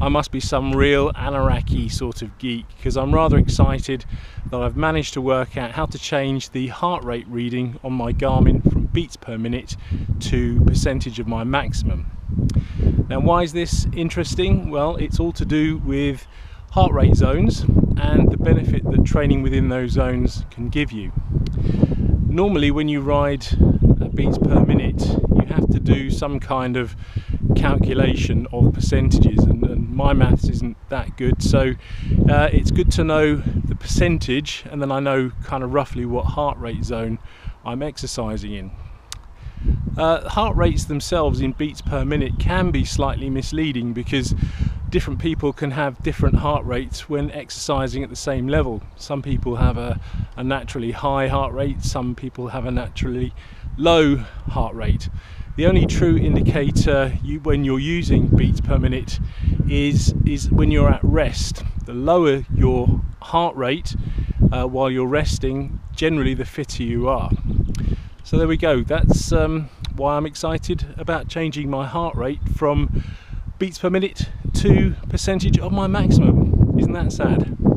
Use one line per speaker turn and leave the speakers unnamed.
I must be some real Anoraki sort of geek because I'm rather excited that I've managed to work out how to change the heart rate reading on my Garmin from beats per minute to percentage of my maximum. Now why is this interesting? Well it's all to do with heart rate zones and the benefit that training within those zones can give you. Normally when you ride beats per minute you have to do some kind of calculation of percentages and, and my maths isn't that good so uh, it's good to know the percentage and then I know kind of roughly what heart rate zone I'm exercising in. Uh, heart rates themselves in beats per minute can be slightly misleading because different people can have different heart rates when exercising at the same level. Some people have a, a naturally high heart rate, some people have a naturally low heart rate the only true indicator you, when you're using beats per minute is is when you're at rest. The lower your heart rate uh, while you're resting generally the fitter you are. So there we go. That's um, why I'm excited about changing my heart rate from beats per minute to percentage of my maximum. Isn't that sad